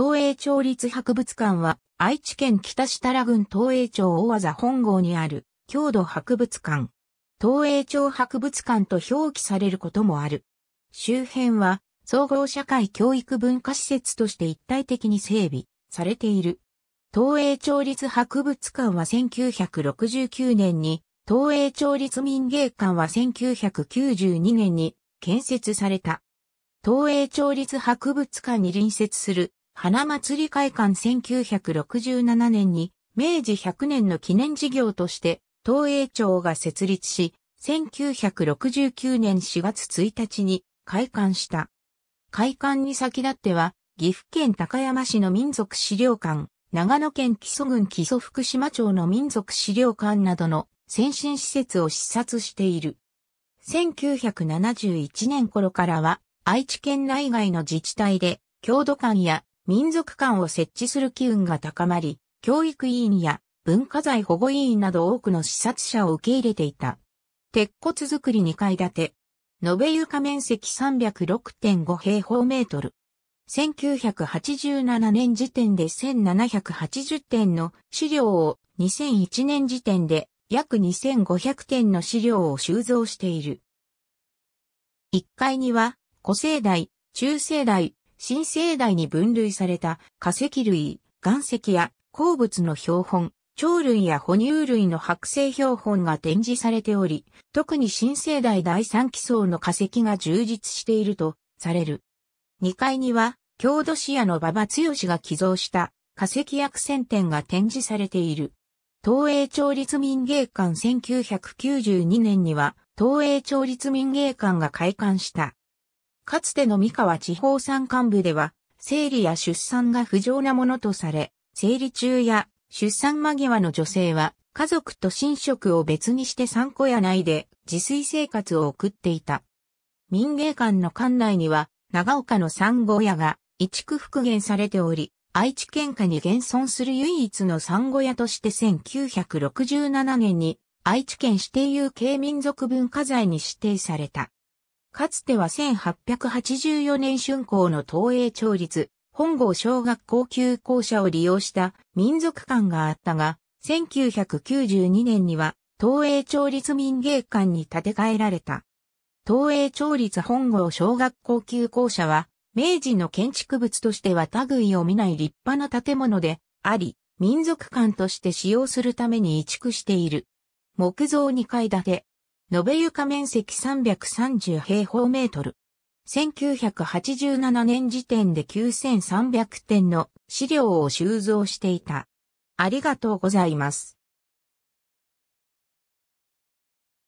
東栄町立博物館は、愛知県北設楽郡東栄町大技本郷にある、郷土博物館。東栄町博物館と表記されることもある。周辺は、総合社会教育文化施設として一体的に整備されている。東栄町立博物館は1969年に、東栄町立民芸館は1992年に建設された。東栄町立博物館に隣接する花祭り会館1967年に明治100年の記念事業として東栄町が設立し、1969年4月1日に開館した。開館に先立っては、岐阜県高山市の民族資料館、長野県木曽郡木曽福島町の民族資料館などの先進施設を視察している。1971年頃からは愛知県内外の自治体で郷土館や民族館を設置する機運が高まり、教育委員や文化財保護委員など多くの視察者を受け入れていた。鉄骨造り2階建て。延べ床面積306.5平方メートル。1987年時点で1780点の資料を2001年時点で約2500点の資料を収蔵している。1階には古生代、中生代、新生代に分類された化石類、岩石や鉱物の標本、鳥類や哺乳類の剥製標本が展示されており、特に新生代第3期層の化石が充実しているとされる。2階には、郷土視野の馬場剛が寄贈した化石薬船展が展示されている。東映町立民芸館1992年には、東映町立民芸館が開館した。かつての三河地方山間部では、生理や出産が不浄なものとされ、生理中や出産間際の女性は、家族と寝食を別にして産小屋内で自炊生活を送っていた。民芸館の館内には、長岡の産小屋が移築復元されており、愛知県下に現存する唯一の産小屋として1967年に愛知県指定有形民族文化財に指定された。かつては1884年竣工の東映町立本郷小学校級校舎を利用した民族館があったが、1992年には東映町立民芸館に建て替えられた。東映町立本郷小学校級校舎は、明治の建築物としては類を見ない立派な建物であり、民族館として使用するために移築している。木造2階建て、延べ床面積330平方メートル。1987年時点で9300点の資料を収蔵していた。ありがとうございます。